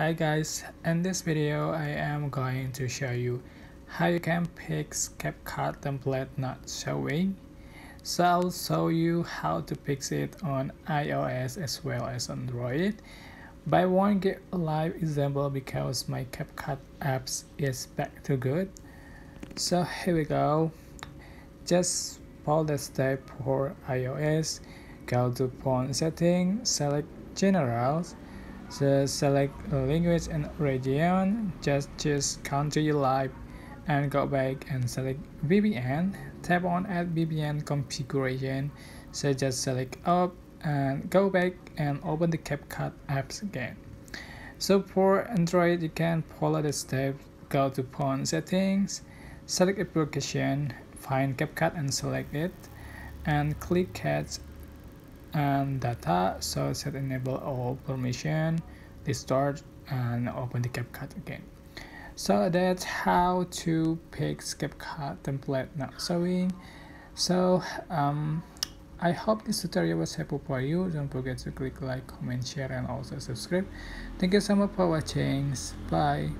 Hi guys, in this video I am going to show you how you can fix CapCut template not showing. So I'll show you how to fix it on iOS as well as Android. But I won't a live example because my CapCut apps is back to good. So here we go. Just follow the step for iOS. Go to font setting, select general so select language and region, just choose country like and go back and select VPN. Tap on add VPN configuration. So just select up and go back and open the CapCut apps again. So for Android, you can follow the step, Go to phone settings, select application, find CapCut and select it, and click Cache and data so set enable all permission restart and open the CapCut again. So that's how to fix CapCut template not showing. So um, I hope this tutorial was helpful for you. Don't forget to click like comment share and also subscribe. Thank you so much for watching. Bye